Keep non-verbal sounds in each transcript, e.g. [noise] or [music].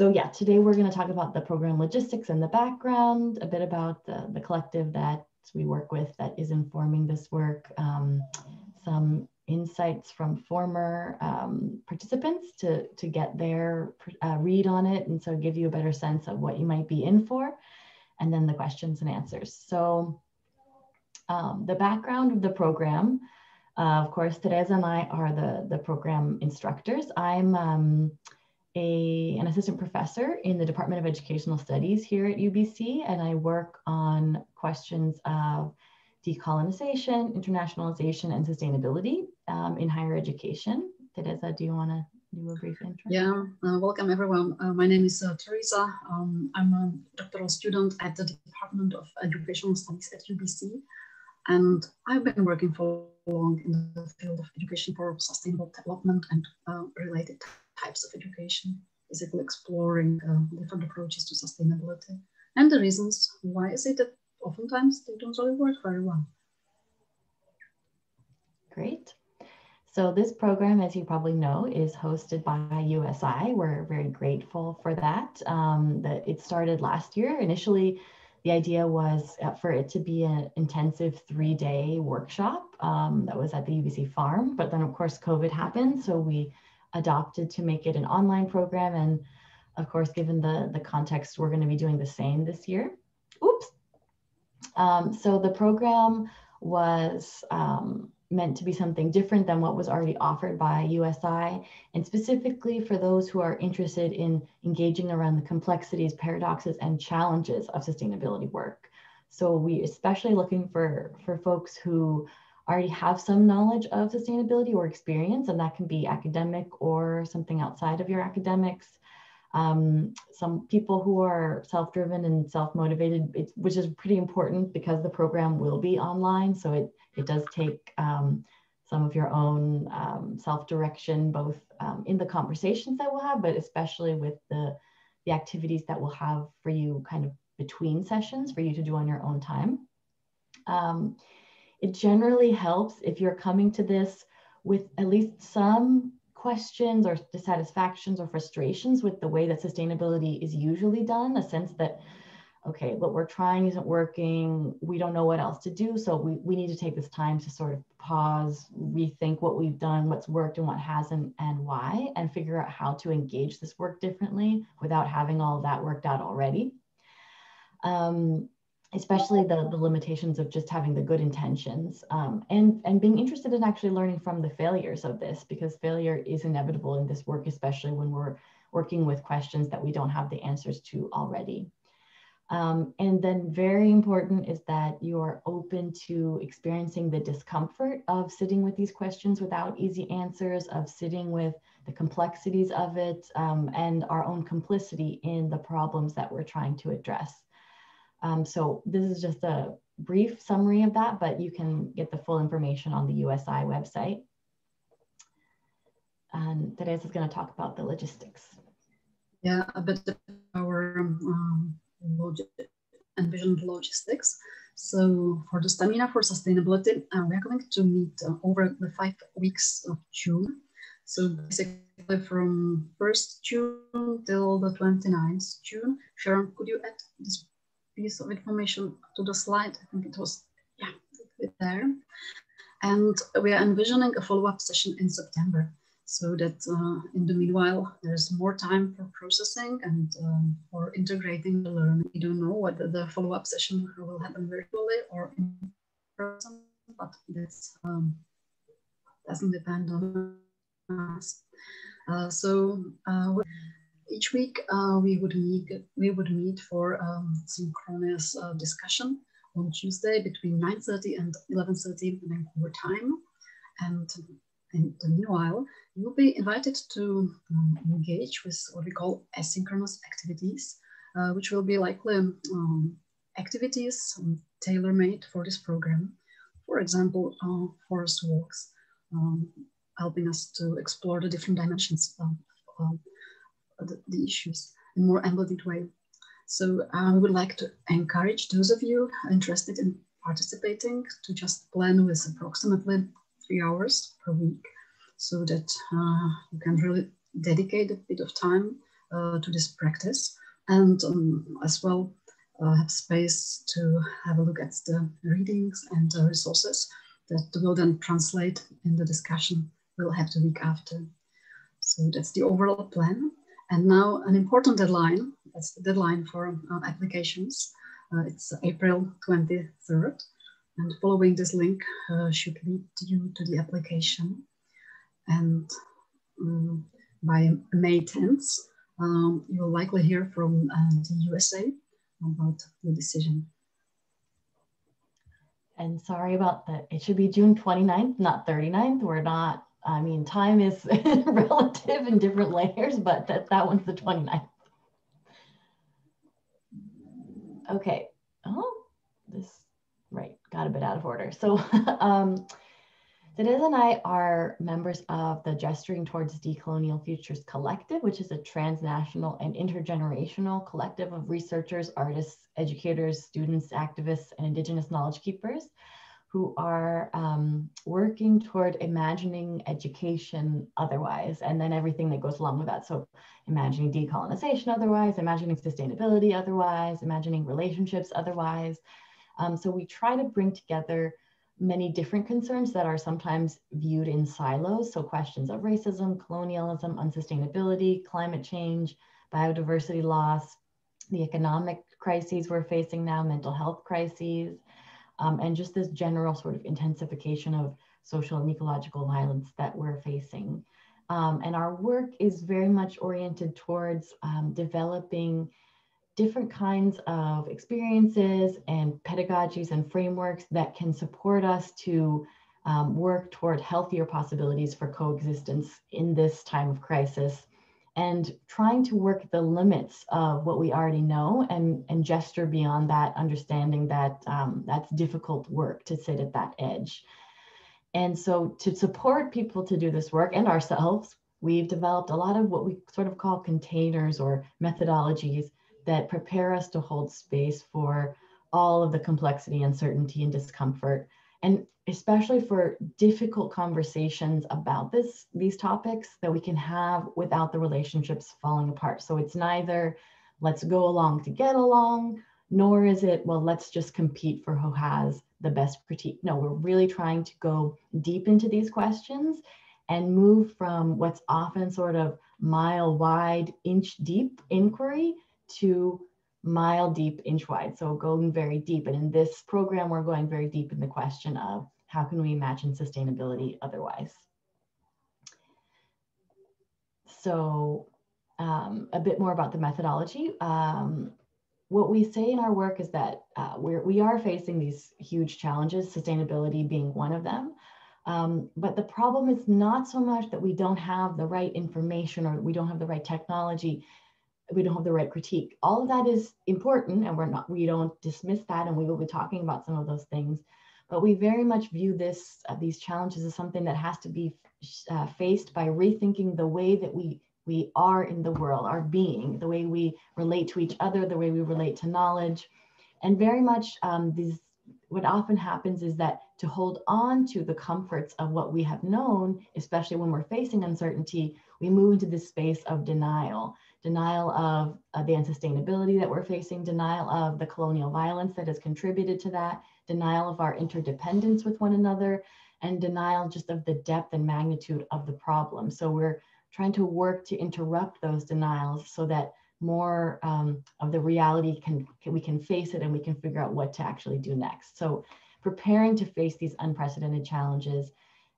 so yeah, today we're going to talk about the program logistics and the background, a bit about the, the collective that we work with that is informing this work, um, some insights from former um, participants to, to get their uh, read on it and so give you a better sense of what you might be in for, and then the questions and answers. So um, the background of the program, uh, of course, Teresa and I are the, the program instructors. I'm um, a, an assistant professor in the Department of Educational Studies here at UBC, and I work on questions of decolonization, internationalization, and sustainability um, in higher education. Teresa, do you want to do a brief intro? Yeah, uh, welcome everyone. Uh, my name is uh, Teresa. Um, I'm a doctoral student at the Department of Educational Studies at UBC. And I've been working for long in the field of education for sustainable development and uh, related types of education, is basically exploring uh, different approaches to sustainability and the reasons why is it that oftentimes they don't really work very well. Great. So this program, as you probably know, is hosted by USI. We're very grateful for that. Um, that it started last year. Initially, the idea was uh, for it to be an intensive three-day workshop um, that was at the UBC farm. But then, of course, COVID happened, so we adopted to make it an online program. And of course, given the the context, we're going to be doing the same this year. Oops. Um, so the program was um, meant to be something different than what was already offered by USI, and specifically for those who are interested in engaging around the complexities, paradoxes, and challenges of sustainability work. So we especially looking for, for folks who already have some knowledge of sustainability or experience, and that can be academic or something outside of your academics um, some people who are self-driven and self-motivated, which is pretty important because the program will be online. So it, it does take um, some of your own um, self-direction, both um, in the conversations that we'll have, but especially with the, the activities that we'll have for you kind of between sessions for you to do on your own time. It generally helps if you're coming to this with at least some questions or dissatisfactions or frustrations with the way that sustainability is usually done, a sense that, okay, what we're trying isn't working, we don't know what else to do. So we, we need to take this time to sort of pause, rethink what we've done, what's worked and what hasn't, and why, and figure out how to engage this work differently without having all that worked out already. Um, especially the, the limitations of just having the good intentions um, and, and being interested in actually learning from the failures of this because failure is inevitable in this work, especially when we're working with questions that we don't have the answers to already. Um, and then very important is that you are open to experiencing the discomfort of sitting with these questions without easy answers, of sitting with the complexities of it, um, and our own complicity in the problems that we're trying to address. Um, so this is just a brief summary of that, but you can get the full information on the USI website. And Teresa is going to talk about the logistics. Yeah, a bit of our um, envisioned logistics. So for the stamina for sustainability, uh, we are going to meet uh, over the five weeks of June. So basically from 1st June till the 29th June. Sharon, could you add this piece of information to the slide. I think it was, yeah, there. And we are envisioning a follow-up session in September so that uh, in the meanwhile, there's more time for processing and um, for integrating the learning. We don't know whether the follow-up session will happen virtually or in person, but this um, doesn't depend on us. Uh, so uh, each week uh, we would meet we would meet for um, synchronous uh, discussion on Tuesday between 9:30 and 11:30 Vancouver time, and in the meanwhile you will be invited to um, engage with what we call asynchronous activities, uh, which will be likely um, activities tailor-made for this program. For example, uh, forest walks, um, helping us to explore the different dimensions of the, the issues in more embodied way. So I would like to encourage those of you interested in participating to just plan with approximately three hours per week so that uh, you can really dedicate a bit of time to this practice and um, as well uh, have space to have a look at the readings and uh, resources that will then translate in the discussion we'll have the week after. So that's the overall plan. And now an important deadline, that's the deadline for uh, applications. Uh, it's April 23rd. And following this link uh, should lead you to the application. And um, by May 10th, um, you will likely hear from uh, the USI about the decision. And sorry about that. It should be June 29th, not 39th. We're not, I mean, time is [laughs] relative in different layers, but that, that one's the 29th. Okay. Oh, this, right, got a bit out of order. So [laughs] um, Teresa and I are members of the Gesturing Towards Decolonial Futures Collective, which is a transnational and intergenerational collective of researchers, artists, educators, students, activists, and Indigenous knowledge keepers who are um, working toward imagining education otherwise, and then everything that goes along with that. So, imagining decolonization otherwise, imagining sustainability otherwise, imagining relationships otherwise. Um, so, we try to bring together many different concerns that are sometimes viewed in silos. So questions of racism, colonialism, unsustainability, climate change, biodiversity loss, the economic crises we're facing now, mental health crises, um, and just this general sort of intensification of social and ecological violence that we're facing. Um, and our work is very much oriented towards um, developing different kinds of experiences and pedagogies and frameworks that can support us to um, work toward healthier possibilities for coexistence in this time of crisis and trying to work the limits of what we already know and, and gesture beyond that, understanding that um, that's difficult work to sit at that edge. And so to support people to do this work and ourselves, we've developed a lot of what we sort of call containers or methodologies that prepare us to hold space for all of the complexity, uncertainty, and discomfort. And especially for difficult conversations about this, these topics that we can have without the relationships falling apart. So it's neither let's go along to get along, nor is it, well, let's just compete for who has the best critique. No, we're really trying to go deep into these questions and move from what's often sort of mile wide, inch deep inquiry to mile deep, inch wide. So going very deep. And in this program, we're going very deep in the question of how can we imagine sustainability otherwise? So um, a bit more about the methodology. Um, what we say in our work is that uh, we're, we are facing these huge challenges, sustainability being one of them. Um, but the problem is not so much that we don't have the right information or we don't have the right technology we don't have the right critique. All of that is important, and we're not we don't dismiss that, and we will be talking about some of those things. But we very much view this uh, these challenges as something that has to be uh, faced by rethinking the way that we we are in the world, our being, the way we relate to each other, the way we relate to knowledge, and very much um, these. What often happens is that to hold on to the comforts of what we have known, especially when we're facing uncertainty, we move into this space of denial denial of uh, the unsustainability that we're facing, denial of the colonial violence that has contributed to that, denial of our interdependence with one another, and denial just of the depth and magnitude of the problem. So we're trying to work to interrupt those denials so that more um, of the reality can, can, we can face it and we can figure out what to actually do next. So preparing to face these unprecedented challenges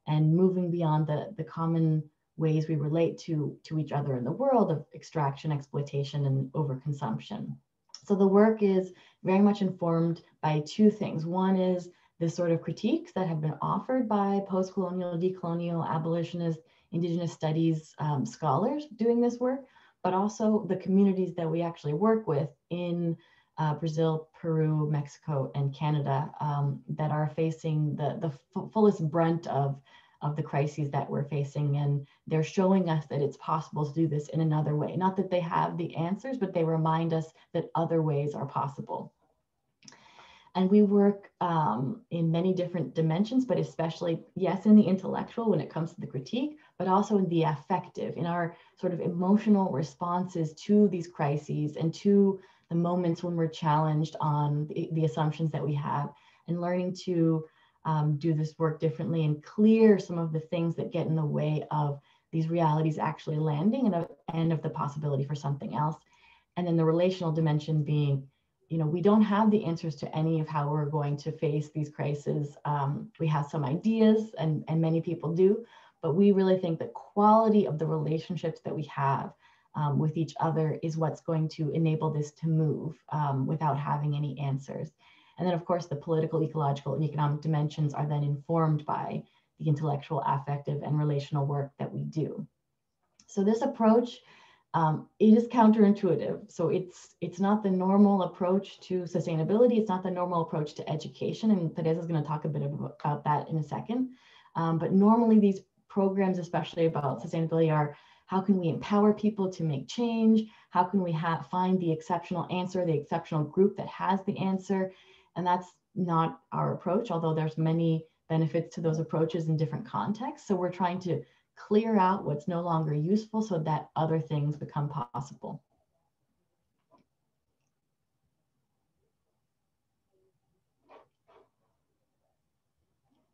and moving beyond the, the common ways we relate to, to each other in the world of extraction, exploitation, and overconsumption. So the work is very much informed by two things. One is the sort of critiques that have been offered by post-colonial, decolonial, abolitionist, indigenous studies um, scholars doing this work, but also the communities that we actually work with in uh, Brazil, Peru, Mexico, and Canada um, that are facing the, the fullest brunt of of the crises that we're facing. And they're showing us that it's possible to do this in another way. Not that they have the answers, but they remind us that other ways are possible. And we work um, in many different dimensions, but especially, yes, in the intellectual when it comes to the critique, but also in the affective, in our sort of emotional responses to these crises and to the moments when we're challenged on the, the assumptions that we have, and learning to um, do this work differently and clear some of the things that get in the way of these realities actually landing and, and of the possibility for something else. And then the relational dimension being, you know, we don't have the answers to any of how we're going to face these crises. Um, we have some ideas, and, and many people do, but we really think the quality of the relationships that we have um, with each other is what's going to enable this to move um, without having any answers. And then, of course, the political, ecological, and economic dimensions are then informed by the intellectual, affective, and relational work that we do. So this approach, um, it is counterintuitive. So it's it's not the normal approach to sustainability. It's not the normal approach to education. And Teresa is going to talk a bit about that in a second. Um, but normally these programs, especially about sustainability, are how can we empower people to make change? How can we have, find the exceptional answer, the exceptional group that has the answer? And that's not our approach, although there's many benefits to those approaches in different contexts. So we're trying to clear out what's no longer useful so that other things become possible.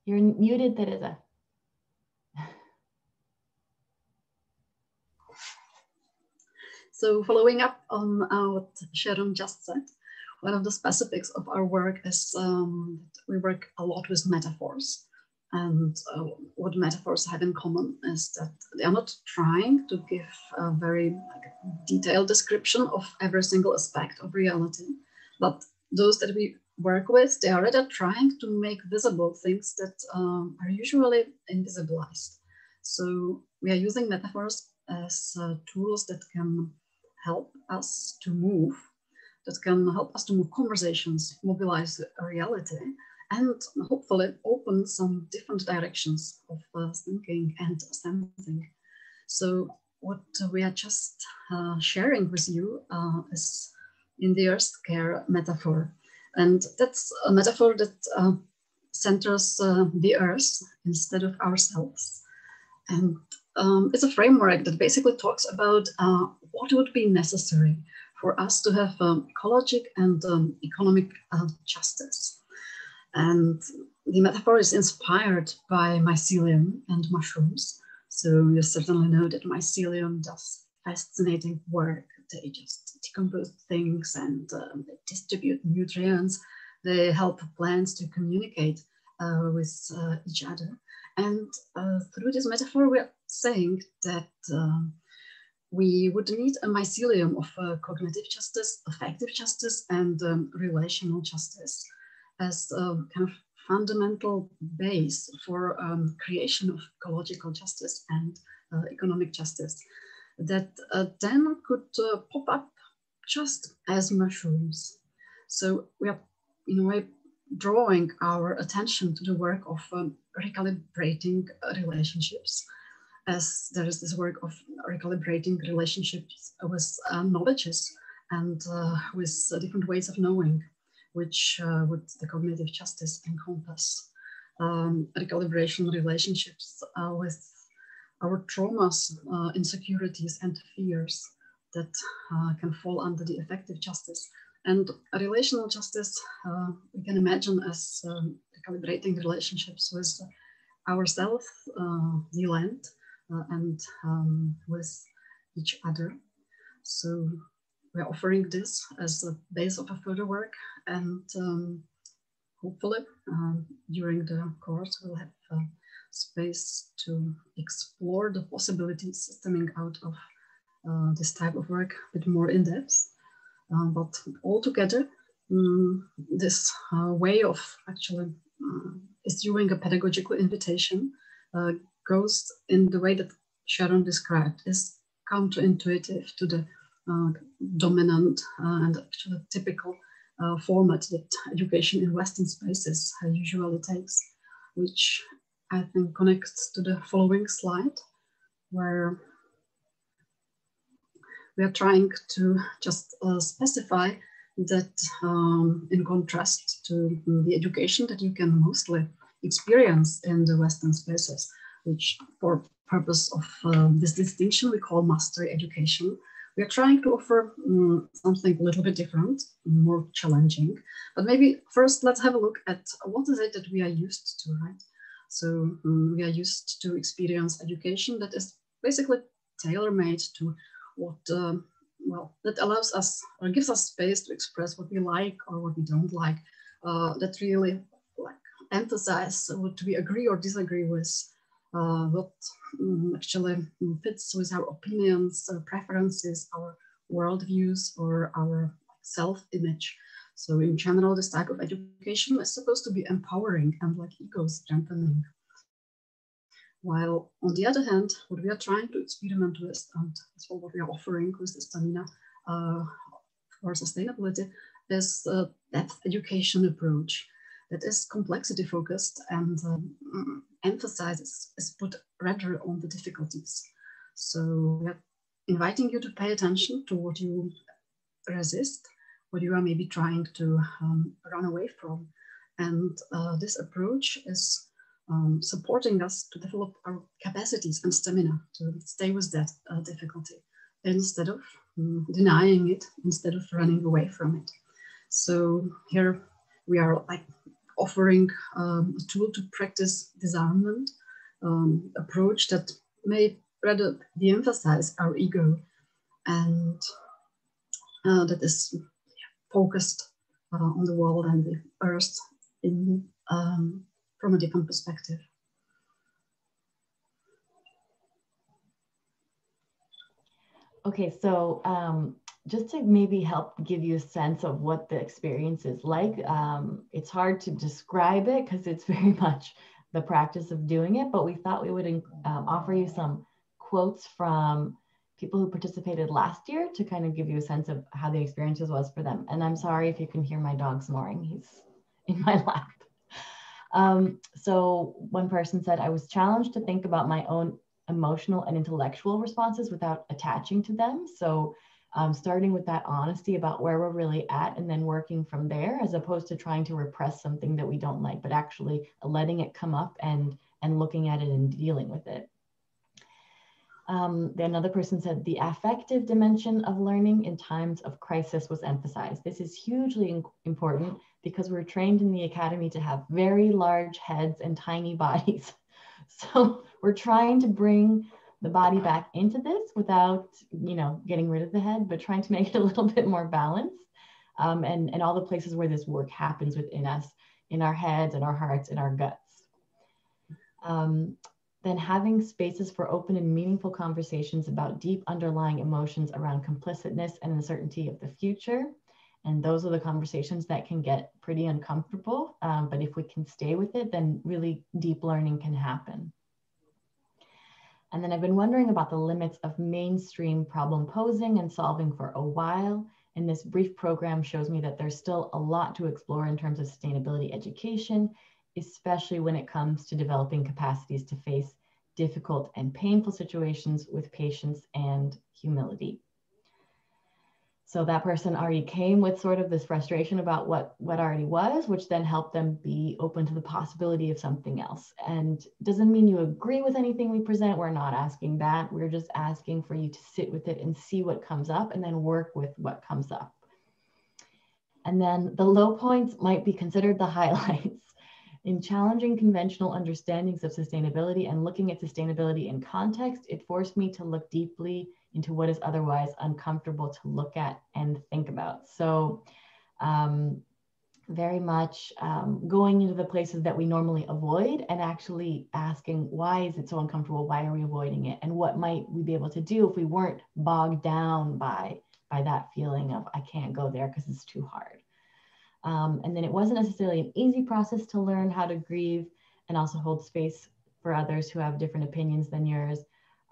You're muted, Teresa. So following up on what Sharon just said, one of the specifics of our work is um, we work a lot with metaphors. And uh, what metaphors have in common is that they are not trying to give a very like, detailed description of every single aspect of reality, but those that we work with, they are rather trying to make visible things that um, are usually invisibilized. So we are using metaphors as uh, tools that can help us to move, that can help us to move conversations, mobilize reality, and hopefully open some different directions of uh, thinking and sensing. So what we are just uh, sharing with you uh, is in the Earth Care metaphor. And that's a metaphor that uh, centers uh, the Earth instead of ourselves. And um, it's a framework that basically talks about uh, what would be necessary for us to have um, ecologic and um, economic uh, justice. And the metaphor is inspired by mycelium and mushrooms. So you certainly know that mycelium does fascinating work. They just decompose things and um, distribute nutrients. They help plants to communicate uh, with uh, each other. And uh, through this metaphor, we're saying that um, we would need a mycelium of uh, cognitive justice, affective justice, and um, relational justice as a kind of fundamental base for um, creation of ecological justice and uh, economic justice that uh, then could uh, pop up just as mushrooms. So we are in a way drawing our attention to the work of um, recalibrating relationships as there is this work of recalibrating relationships with uh, knowledges and uh, with uh, different ways of knowing, which uh, would the cognitive justice encompass. Um, recalibration relationships uh, with our traumas, insecurities, and fears that can fall under the affective justice. And relational justice, we can imagine as um, recalibrating relationships with ourselves, the land, uh, and um, with each other. So we're offering this as the base of a further work and um, hopefully um, during the course we'll have uh, space to explore the possibilities stemming out of uh, this type of work a bit more in depth. Uh, but altogether, um, this uh, way of actually uh, issuing a pedagogical invitation goes in the way that Sharon described is counterintuitive to the uh, dominant uh, and actually typical uh, format that education in Western spaces usually takes, which I think connects to the following slide, where we are trying to just uh, specify that um, in contrast to the education that you can mostly experience in the Western spaces, which for purpose of uh, this distinction we call mastery education. We are trying to offer um, something a little bit different, more challenging. But maybe first let's have a look at what is it that we are used to, right? So um, we are used to experience education that is basically tailor-made to what, um, well, that allows us or gives us space to express what we like or what we don't like. Uh, that really like emphasize what we agree or disagree with, uh, what um, actually fits with our opinions, our preferences, our worldviews, or our self-image. So in general, this type of education is supposed to be empowering and like ego strengthening. While on the other hand, what we are trying to experiment with, and what we are offering with the stamina uh, for sustainability, is a depth education approach that is complexity focused and um, emphasizes is put rather on the difficulties. So we are inviting you to pay attention to what you resist what you are maybe trying to um, run away from. And uh, this approach is um, supporting us to develop our capacities and stamina to stay with that uh, difficulty instead of um, denying it, instead of running away from it. So here we are like offering um, a tool to practice disarmament um, approach that may rather de-emphasize our ego and uh, that is focused uh, on the world and the earth in, um, from a different perspective. Okay, so um, just to maybe help give you a sense of what the experience is like, um, it's hard to describe it because it's [laughs] very much the practice of doing it, but we thought we would um, offer you some quotes from people who participated last year to kind of give you a sense of how the experiences was for them. And I'm sorry if you can hear my dog snoring, he's [laughs] in my lap. Um, so one person said, I was challenged to think about my own emotional and intellectual responses without attaching to them. So um, starting with that honesty about where we're really at and then working from there as opposed to trying to repress something that we don't like, but actually letting it come up and, and looking at it and dealing with it. Um, another person said the affective dimension of learning in times of crisis was emphasized. This is hugely important because we're trained in the academy to have very large heads and tiny [laughs] bodies. So we're trying to bring the body back into this without, you know, getting rid of the head, but trying to [laughs] make it a little bit more balanced. Um, and, and all the places where this work happens within us, in our heads and our hearts and our guts. Um, then having spaces for open and meaningful conversations about deep underlying emotions around complicitness and uncertainty of the future. And those are the conversations that can get pretty uncomfortable. Um, but if we can stay with it, then really deep learning can happen. And then I've been wondering about the limits of mainstream problem posing and solving for a while. And this brief program shows me that there's still a lot to explore in terms of sustainability education especially when it comes to developing capacities to face difficult and painful situations with patience and humility. So that person already came with sort of this frustration about what, what already was, which then helped them be open to the possibility of something else. And doesn't mean you agree with anything we present. We're not asking that. We're just asking for you to sit with it and see what comes up and then work with what comes up. And then the low points might be considered the [laughs] highlights. In challenging conventional understandings of sustainability and looking at sustainability in context, it forced me to look deeply into what is otherwise uncomfortable to look at and think about. So, um, very much um, going into the places that we normally avoid and actually asking, why is it so uncomfortable? Why are we avoiding it? And what might we be able to do if we weren't bogged down by, by that feeling of, I can't go there because it's too hard. Um, and then it wasn't necessarily an easy process to learn how to grieve and also hold space for others who have different opinions than yours.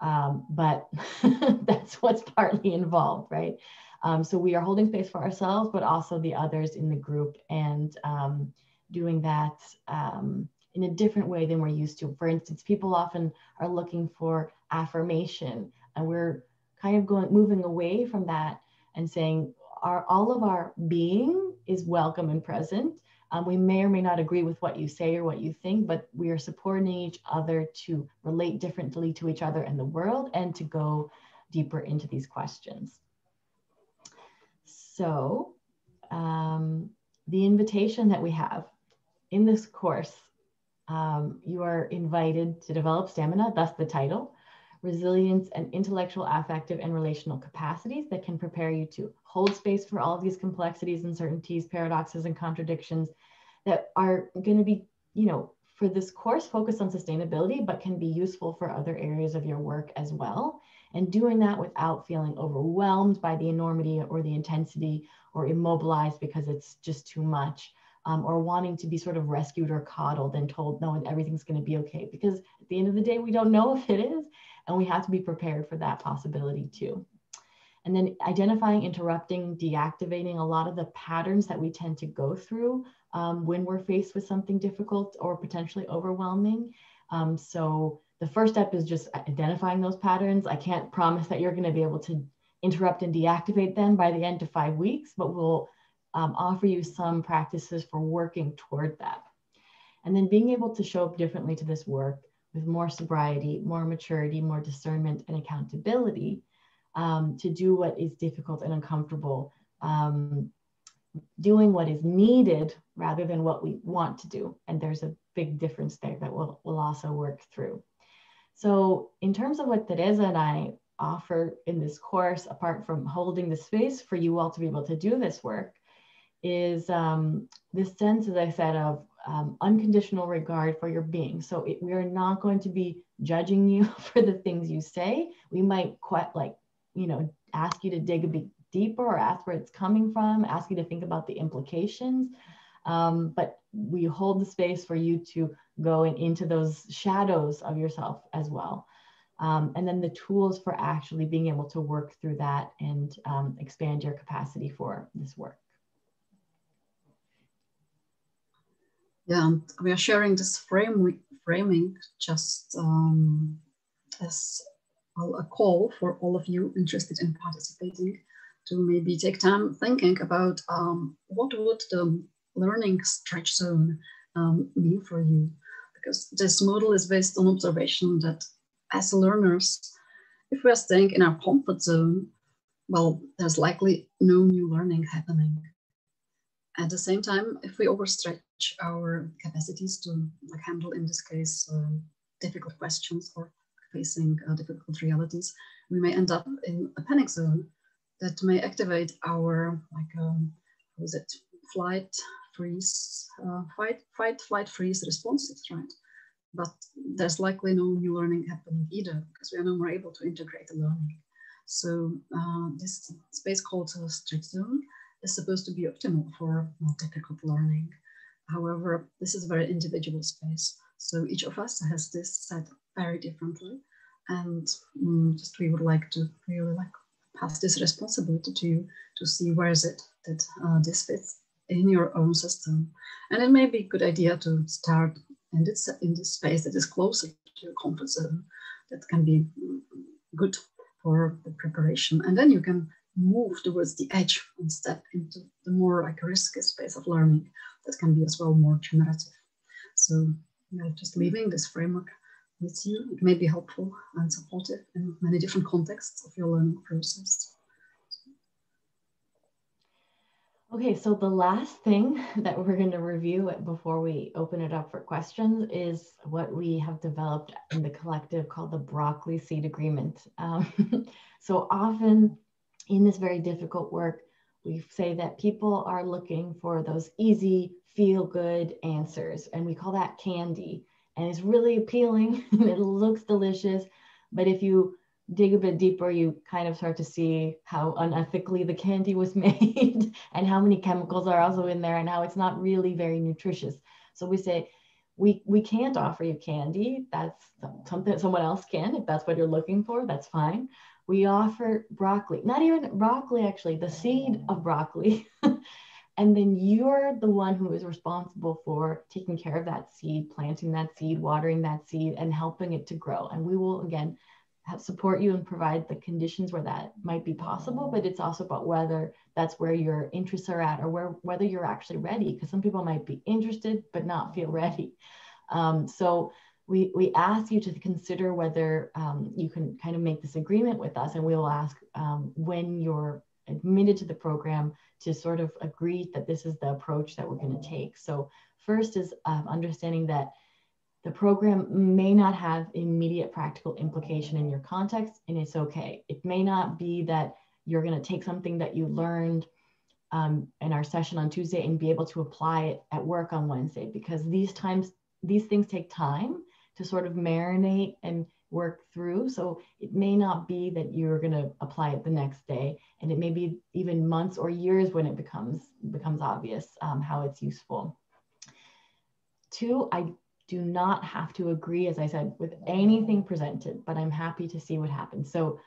Um, but [laughs] that's what's partly involved, right? Um, so we are holding space for ourselves, but also the others in the group and um, doing that um, in a different way than we're used to. For instance, people often are looking for affirmation, and we're kind of going moving away from that and saying, our all of our being is welcome and present Um, we may or may not agree with what you say or what you think, but we are supporting each other to relate differently to each other and the world and to go deeper into these questions. So, um, the invitation that we have in this course, um, you are invited to develop stamina, thus the title, resilience, and intellectual, affective, and relational capacities that can prepare you to hold space for all of these complexities, uncertainties, paradoxes, and contradictions that are going to be, you know, for this course focused on sustainability, but can be useful for other areas of your work as well. And doing that without feeling overwhelmed by the enormity or the intensity or immobilized because it's just too much. Um, or wanting to be sort of rescued or coddled and told no and everything's going to be okay. Because at the end of the day we don't know [laughs] if it is and we have to be prepared for that possibility too. And then identifying interrupting deactivating a lot of the patterns that we tend to go through um, when we're faced with something difficult or potentially overwhelming. Um, so the first step is just identifying those patterns. I can't promise that you're going to be able to interrupt and deactivate them by the end of five weeks, but we'll um, offer you some practices for working toward that. And then being able to show up differently to this work with more sobriety, more maturity, more discernment, and accountability um, to do what is difficult and uncomfortable, um, doing what is needed rather than what we want to do. And there's a big difference there that we'll, we'll also work through. So, in terms of what Teresa and I offer in this course, apart from holding the space for you all to be able to do this work, is um, this sense, as I said, of um, unconditional regard for your being. So it, we are not going to be judging you [laughs] for the things you say. We might quite like, you know, ask you to dig a bit deeper or ask where it's coming from, ask you to think about the implications. Um, but we hold the space for you to go in, into those shadows of yourself as well um, and then the tools for actually being able to work through that and um, expand your capacity for this work. Yeah, we are sharing this frame, framing just um, as well, a call for all of you interested in participating to maybe take time thinking about um, what would the learning stretch zone um, mean for you because this model is based on observation that as learners, if we are staying in our comfort zone, well, there's likely no new learning happening. At the same time, if we overstretch our capacities to like handle, in this case, um, difficult questions or facing uh, difficult realities, we may end up in a panic zone that may activate our like um, what is it, flight, freeze, uh, fight, fight, flight, freeze responses, right? but there's likely no new learning happening either because we are no more able to integrate the learning. So uh, this space called a stretch zone is supposed to be optimal for more difficult learning. However, this is a very individual space. So each of us has this set very differently. And um, just we would like to really like pass this responsibility to you to see where is it that uh, this fits in your own system. And it may be a good idea to start and it's in this space that is closer to your comfort zone that can be good for the preparation. And then you can move towards the edge and step into the more like risky space of learning that can be as well more generative. So just leaving this framework with you, it may be helpful and supportive in many different contexts of your learning process. Okay, so the last thing [laughs] that we're going to review before we open it up for questions is what we have developed in the collective called the broccoli seed agreement. Um, [laughs] so often in this very difficult work, we say that people are looking for those easy, feel good answers, and we call that candy. And it's really appealing [laughs] it looks delicious. But if you dig a bit deeper, you kind of start to see how unethically the candy was [laughs] made and how many chemicals are also in there and how it's not really very nutritious. So we say, we, we can't offer you candy. That's something someone else can. If that's what you're looking for, that's fine. We offer broccoli, not even broccoli, actually, the seed of broccoli. [laughs] and then you're the one who is responsible for taking care of that seed, planting that seed, watering that seed, and helping it to grow. And we will, again, support you and provide the conditions where that might be possible, but it's also about whether that's where your interests are at or where whether you're actually ready because some people might be interested but not feel ready um, so we, we ask you to consider whether um, you can kind of make this agreement with us and we will ask um, when you're admitted to the program to sort of agree that this is the approach that we're going to take. So first is um, understanding that the program may not have immediate practical implication in your context and it's okay. It may not be that you're going to take something that you learned um, in our session on Tuesday and be able to apply it at work on Wednesday because these times, these things take time to sort of marinate and work through. So it may not be that you're going to apply it the next day, and it may be even months or years when it becomes becomes obvious um, how it's useful. Two, I do not have to agree, as I said, with anything presented, but I'm happy to see what happens. So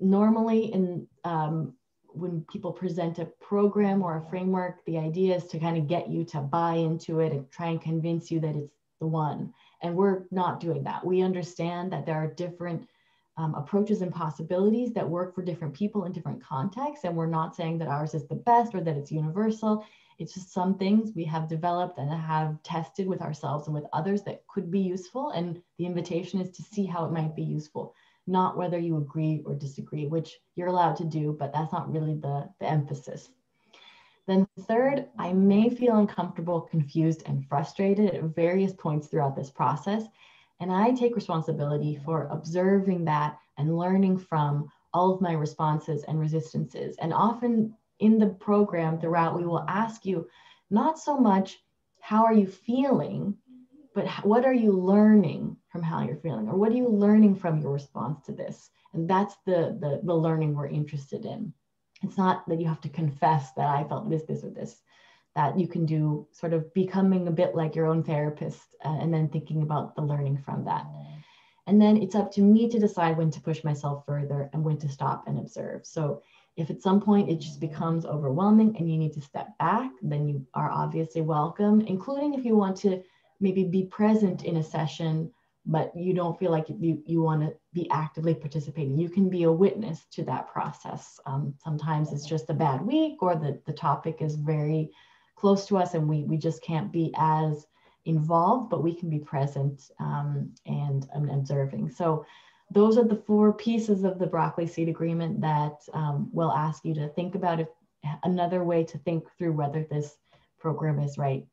normally in um, when people present a program or a framework, the idea is to kind of get you to buy into it and try and convince you that it's the one. And we're not doing that. We understand that there are different um, approaches and possibilities that work for different people in different contexts. And we're not saying that ours is the best or that it's universal. It's just some things we have developed and have tested with ourselves and with others that could be useful. And the invitation is to see how it might be useful not whether you agree or disagree, which you're allowed to do, but that's not really the, the emphasis. Then third, I may feel uncomfortable, confused, and frustrated at various points throughout this process. And I take responsibility for observing that and learning from all of my responses and resistances. And often in the program throughout, we will ask you not so much, how are you feeling, but what are you learning from how you're feeling or what are you learning from your response to this and that's the, the the learning we're interested in it's not that you have to confess that i felt this this or this that you can do sort of becoming a bit like your own therapist uh, and then thinking about the learning from that. And then it's up to me to decide when to push myself further and when to stop and observe. So if at some point it just becomes overwhelming and you need to step back then you are obviously welcome including if you want to maybe be present in a session but you don't feel like you, you want to be actively participating. You can be a witness to that process. Um, sometimes it's just a bad week or the, the topic is very close to us and we, we just can't be as involved, but we can be present um, and, and observing. So those are the four pieces of the broccoli seed agreement that um, will ask you to think about if another way to think through whether this program is right